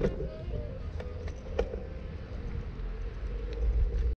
何?